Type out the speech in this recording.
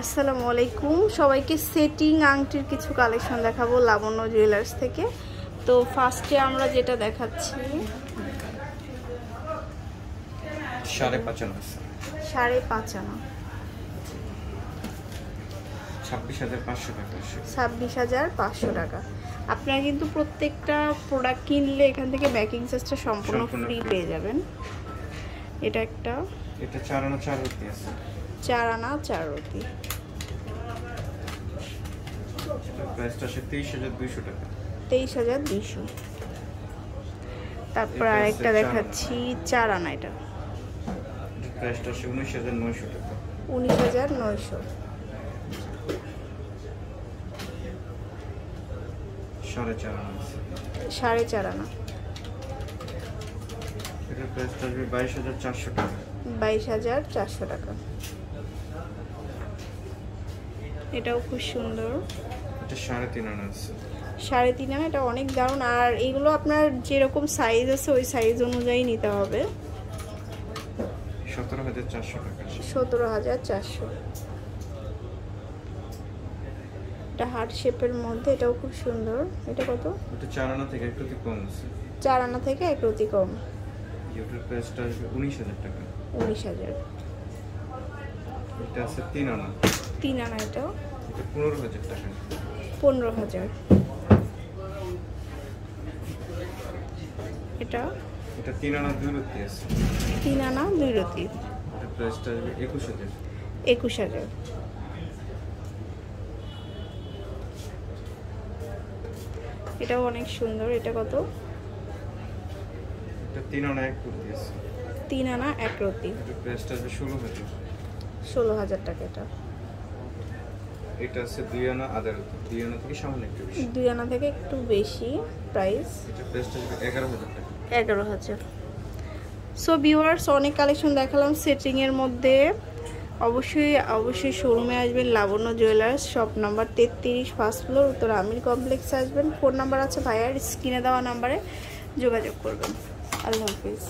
আসসালামু আলাইকুম। সবাইকে সেটিং আংটির কিছু কালেকশন দেখাবো লাবণ্য জুয়েলার্স থেকে। তো ফার্স্টে আমরা যেটা দেখাচ্ছি সাড়ে পাঁচান্ন সাড়ে পাঁচ আনা। ছাব্বিশ হাজার পাঁচশো টাকা ছাব্বিশ হাজার পাঁচশো টাকা। আপনারা কিন্তু প্রত্যেকটা প্রোডাক্ট কিনলে এখান থেকে ব্যাকিং চার্জটা সম্পূর্ণ সম্পূর্ণ ফ্রি পেয়ে যাবেন। এটা একটা এটা চার আনা চার আছে। চার আনা চার আসে তেইশ হাজার দুইশো তারপর আরেকটা দেখাচ্ছি চার আনা এটা উনিশ হাজার নয়শো টাকা। উনিশ হাজার নয়শো। সাড়ে চার আনা বাইশ হাজার চারশো টাকা। বাইশ হাজার চারশো টাকা। এটাও খুব সুন্দর। এটা সাড়ে তিন আনা আছে। সাড়ে তিন আনা এটা অনেক দারুণ। আর এগুলো আপনার যেরকম সাইজ আছে ওই সাইজ অনুযায়ী নিতে হবে। সতেরো হাজার চারশো টাকা। সতেরো হাজার চারশো। এটা হার্ট শেপের মধ্যে এটাও খুব সুন্দর। এটা কত? এটা চার আনা থেকে একটু কম আছে। চার আনা থেকে এক কম। এটার প্রাইসটা আসবে উনিশ হাজার টাকা। উনিশ হাজার। এটা আছে তিন আনা। তিন আনা এটাও এটা। পনেরো হাজার টাকা। পনেরো হাজার। এটা? এটা তিন আনা দুই রুটি আছে। তিন আনা দুই রতি। প্রাইসটা আসবে একুশ হাজার। একুশ হাজার। এটাও অনেক সুন্দর। এটা কত? এটা তিন আনা এক রুটি আছে। তিন আনা এক রতি। প্রাইসটা আসবে ষোলো হাজার। ষোলো হাজার টাকা এটা। এটা আছে দুই আনা আধা রুটি দুই আনা থেকে সামান্য একটু বেশি। দুই আনা থেকে একটু বেশি প্রাইস এটার প্রাইসটা আসবে এগারো হাজার টাকা। এগারো হাজার। সো ভিউয়ার্স অনেক কালেকশন দেখালাম সেটিংয়ের মধ্যে। অবশ্যই অবশ্যই শোরুমে আসবেন লাবণ্য জুয়েলার্স শপ নাম্বার তেত্রিশ ফার্স্ট ফ্লোর উত্তর আমির কমপ্লেক্সে আসবেন। ফোন নাম্বার আছে ভাইয়ার স্ক্রিনে দেওয়া নাম্বারে যোগাযোগ করবেন। আল্লাহ হাফিজ।